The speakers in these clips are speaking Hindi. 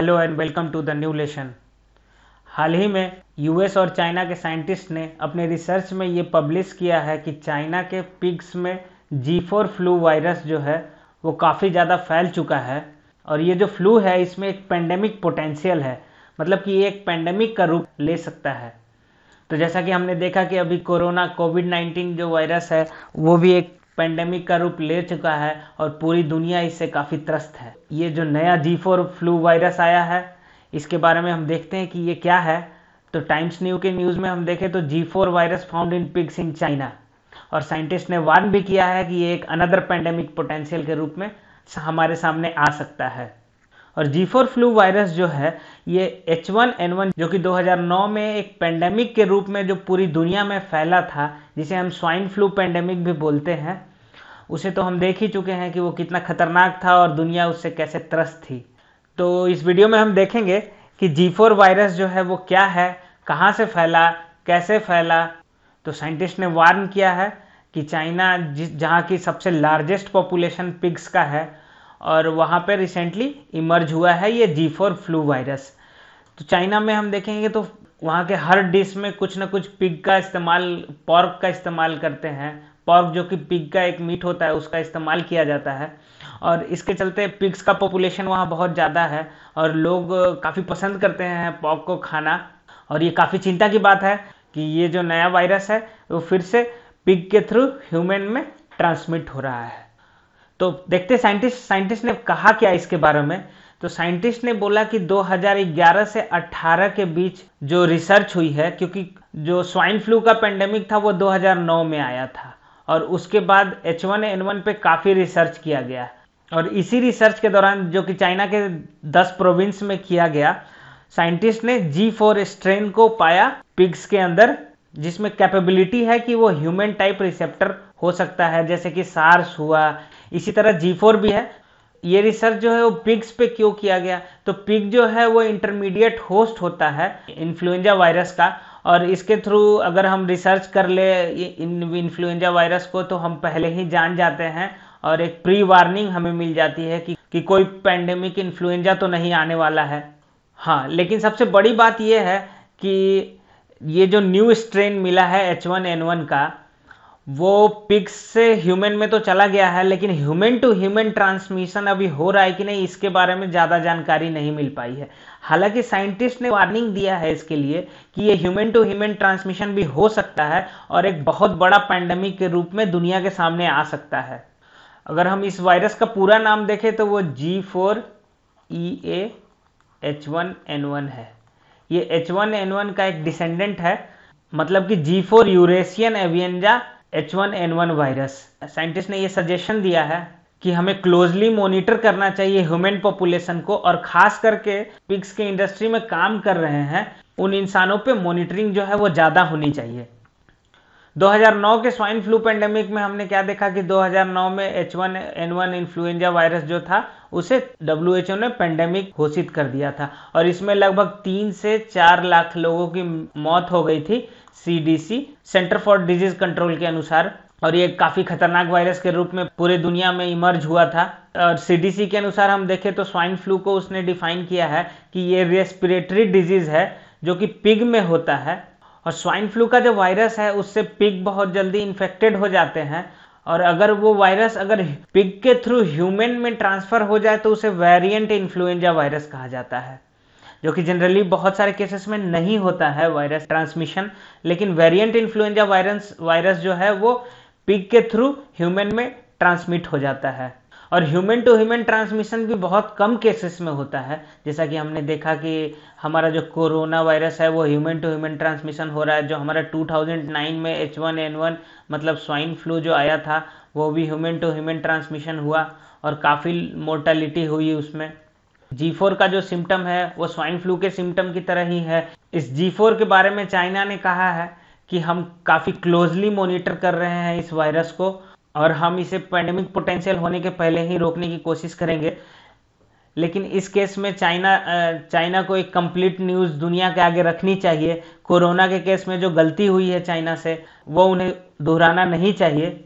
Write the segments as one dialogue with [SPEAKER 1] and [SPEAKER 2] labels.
[SPEAKER 1] Hello and welcome to the new lesson. हाल ही में यूएस और चाइना के साइंटिस्ट ने अपने रिसर्च में ये पब्लिश किया है कि चाइना के पिग्स में जी फोर फ्लू वायरस जो है, वो काफ़ी ज़्यादा फैल चुका है। और ये जो फ्लू है, इसमें एक पेंडेमिक पोटेंशियल है। मतलब कि ये एक पेंडेमिक का रूप ले सकता है। तो जैसा कि हमने देखा कि अभी कोरोना, कोविड नाइन्टीन जो वायरस है, वो भी एक पेंडेमिक का रूप ले चुका है और पूरी दुनिया इससे काफ़ी त्रस्त है। ये जो नया जी फोर फ्लू वायरस आया है, इसके बारे में हम देखते हैं कि ये क्या है। तो टाइम्स न्यू के न्यूज़ में हम देखें तो G four virus found in pigs in China और साइंटिस्ट ने वार्न भी किया है कि ये एक अनदर पेंडेमिक पोटेंशियल के रूप में हमारे सामने आ सकता है। और जी फोर फ्लू वायरस जो है, ये एच वन एन वन जो कि 2009 में एक पेंडेमिक के रूप में जो पूरी दुनिया में फैला था, जिसे हम स्वाइन फ्लू पेंडेमिक भी बोलते हैं उसे तो हम देख ही चुके हैं कि वो कितना खतरनाक था और दुनिया उससे कैसे त्रस्त थी। तो इस वीडियो में हम देखेंगे कि जी वायरस जो है वो क्या है, कहाँ से फैला, कैसे फैला। तो साइंटिस्ट ने वार्न किया है कि चाइना जिस, जहाँ की सबसे लार्जेस्ट पॉपुलेशन पिग्स का है, और वहाँ पर रिसेंटली इमर्ज हुआ है ये जी फोर फ्लू वायरस तो चाइना में हम देखेंगे तो वहाँ के हर डिश में कुछ ना कुछ पिग का इस्तेमाल पॉर्क का इस्तेमाल करते हैं। पॉर्क जो कि पिग का एक मीट होता है, उसका इस्तेमाल किया जाता है। और इसके चलते पिग्स का पॉपुलेशन वहाँ बहुत ज़्यादा है और लोग काफ़ी पसंद करते हैं पॉर्क को खाना। और ये काफ़ी चिंता की बात है कि ये जो नया वायरस है, वो फिर से पिग के थ्रू ह्यूमन में ट्रांसमिट हो रहा है। तो देखते साइंटिस्ट साइंटिस्ट ने कहा क्या इसके बारे में? तो साइंटिस्ट ने बोला कि 2011 से 18 के बीच जो रिसर्च हुई है, क्योंकि जो स्वाइन फ्लू का पेंडेमिक था, वो 2009 में आया था। और उसके बाद एच वन एन वन पे काफ़ी रिसर्च किया गया। और इसी रिसर्च के दौरान, जो कि चाइना के 10 प्रोविंस में किया गया, साइंटिस्ट ने जी फोर स्ट्रेन को पाया पिग्स के अंदर, जिसमें कैपेबिलिटी है कि वो ह्यूमन टाइप रिसेप्टर हो सकता है, जैसे कि सार्स हुआ। इसी तरह जी फोर भी है ये रिसर्च जो है वो पिग्स पे क्यों किया गया? तो पिग जो है वो इंटरमीडिएट होस्ट होता है इन्फ्लुएंजा वायरस का। और इसके थ्रू अगर हम रिसर्च कर ले इन इन्फ्लुएंजा वायरस को तो हम पहले ही जान जाते हैं और एक प्री वार्निंग हमें मिल जाती है कि, कि कोई पैंडेमिक इन्फ्लुएंजा तो नहीं आने वाला है। हाँ लेकिन सबसे बड़ी बात यह है कि ये जो न्यू स्ट्रेन मिला है एच वन एन वन का वो पिग्स से ह्यूमन में तो चला गया है, लेकिन ह्यूमन टू ह्यूमन ट्रांसमिशन अभी हो रहा है कि नहीं, इसके बारे में ज़्यादा जानकारी नहीं मिल पाई है। हालाँकि साइंटिस्ट ने वार्निंग दिया है इसके लिए कि ये ह्यूमन टू ह्यूमन ट्रांसमिशन भी हो सकता है और एक बहुत बड़ा पैंडमिक के रूप में दुनिया के सामने आ सकता है। अगर हम इस वायरस का पूरा नाम देखें तो वो G four E A H one N one है। ये एच वन एन वन का एक डिसेंडेंट है मतलब कि G four Eurasian avian H one N one virus scientist ने ये सजेशन दिया है कि हमें क्लोजली मॉनिटर करना चाहिए ह्यूमन पॉपुलेशन को और खास करके पिग्स के इंडस्ट्री में काम कर रहे हैं, उन इंसानों पे मॉनिटरिंग जो है वो ज़्यादा होनी चाहिए। 2009 के स्वाइन फ्लू पेंडेमिक में हमने क्या देखा कि 2009 में H one N one influenza virus जो था, उसे डब्ल्यू एच ओ ने पेंडेमिक घोषित कर दिया था। और इसमें लगभग तीन से चार लाख लोगों की मौत हो गई थी। CDC centre for disease control के अनुसार, और ये काफ़ी खतरनाक वायरस के रूप में पूरे दुनिया में इमर्ज हुआ था। और सीडीसी के अनुसार हम देखें तो स्वाइन फ्लू को उसने डिफाइन किया है कि ये रेस्पिरेटरी डिज़ीज़ है, जो कि पिग में होता है। और स्वाइन फ्लू का जो वायरस है, उससे पिग बहुत जल्दी इन्फेक्टेड हो जाते हैं। और अगर वो वायरस अगर पिग के थ्रू ह्यूमन में ट्रांसफ़र हो जाए तो उसे वेरिएंट इन्फ्लुएंजा वायरस कहा जाता है। जो कि जनरली बहुत सारे केसेस में नहीं होता है वायरस ट्रांसमिशन लेकिन वेरिएंट इन्फ्लुएंजा वायरस वायरस जो है वो पिग के थ्रू ह्यूमन में ट्रांसमिट हो जाता है। और ह्यूमन टू ह्यूमन ट्रांसमिशन भी बहुत कम केसेस में होता है। जैसा कि हमने देखा कि हमारा जो कोरोना वायरस है वो ह्यूमन टू ह्यूमन ट्रांसमिशन हो रहा है, जो हमारा 2009 में एच वन एन वन मतलब स्वाइन फ्लू जो आया था, वो भी ह्यूमन टू ह्यूमन ट्रांसमिशन हुआ और काफ़ी मोर्टेलिटी हुई उसमें। जी फोर का जो सिम्टम है, वो स्वाइन फ्लू के सिम्टम की तरह ही है। इस जी फोर के बारे में चाइना ने कहा है कि हम काफ़ी क्लोजली मॉनिटर कर रहे हैं इस वायरस को और हम इसे पैंडमिक पोटेंशियल होने के पहले ही रोकने की कोशिश करेंगे। लेकिन इस केस में चाइना चाइना को एक कंप्लीट न्यूज़ दुनिया के आगे रखनी चाहिए। कोरोना के केस में जो गलती हुई है चाइना से, वो उन्हें दोहराना नहीं चाहिए।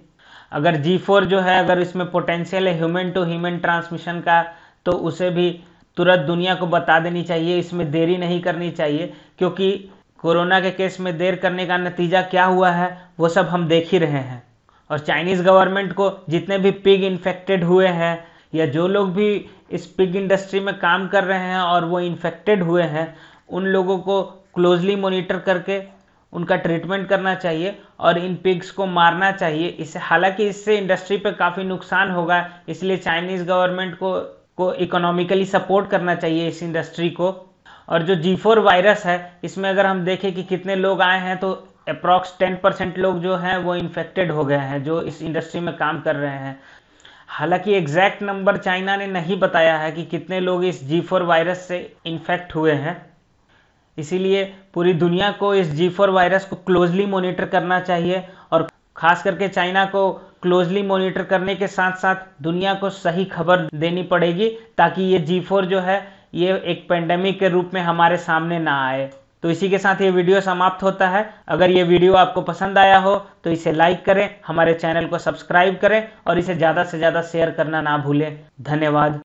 [SPEAKER 1] अगर जी फोर जो है, अगर इसमें पोटेंशियल है ह्यूमन टू ह्यूमन ट्रांसमिशन का तो उसे भी तुरंत दुनिया को बता देनी चाहिए, इसमें देरी नहीं करनी चाहिए, क्योंकि कोरोना के केस में देर करने का नतीजा क्या हुआ है, वो सब हम देख ही रहे हैं। और चाइनीज़ गवर्नमेंट को जितने भी पिग इन्फेक्टेड हुए हैं, या जो लोग भी इस पिग इंडस्ट्री में काम कर रहे हैं और वो इन्फेक्टेड हुए हैं, उन लोगों को क्लोजली मॉनिटर करके उनका ट्रीटमेंट करना चाहिए और इन पिग्स को मारना चाहिए। इससे हालाँकि इससे इंडस्ट्री पे काफ़ी नुकसान होगा, इसलिए चाइनीज़ गवर्नमेंट को को इकोनॉमिकली सपोर्ट करना चाहिए इस इंडस्ट्री को। और जो जी फोर वायरस है, इसमें अगर हम देखें कि कितने लोग आए हैं तो अप्रॉक्स टेन परसेंट लोग जो हैं, वो इन्फेक्टेड हो गए हैं, जो इस इंडस्ट्री में काम कर रहे हैं। हालाँकि एग्जैक्ट नंबर चाइना ने नहीं बताया है कि कितने लोग इस जी फोर वायरस से इन्फेक्ट हुए हैं। इसीलिए पूरी दुनिया को इस जी फोर वायरस को क्लोजली मॉनिटर करना चाहिए, और ख़ास करके चाइना को क्लोजली मॉनिटर करने के साथ साथ दुनिया को सही खबर देनी पड़ेगी ताकि ये जी फोर जो है, ये एक पेंडेमिक के रूप में हमारे सामने ना आए। तो इसी के साथ ये वीडियो समाप्त होता है। अगर ये वीडियो आपको पसंद आया हो तो इसे लाइक करें, हमारे चैनल को सब्सक्राइब करें और इसे ज़्यादा से ज़्यादा शेयर करना ना भूलें। धन्यवाद।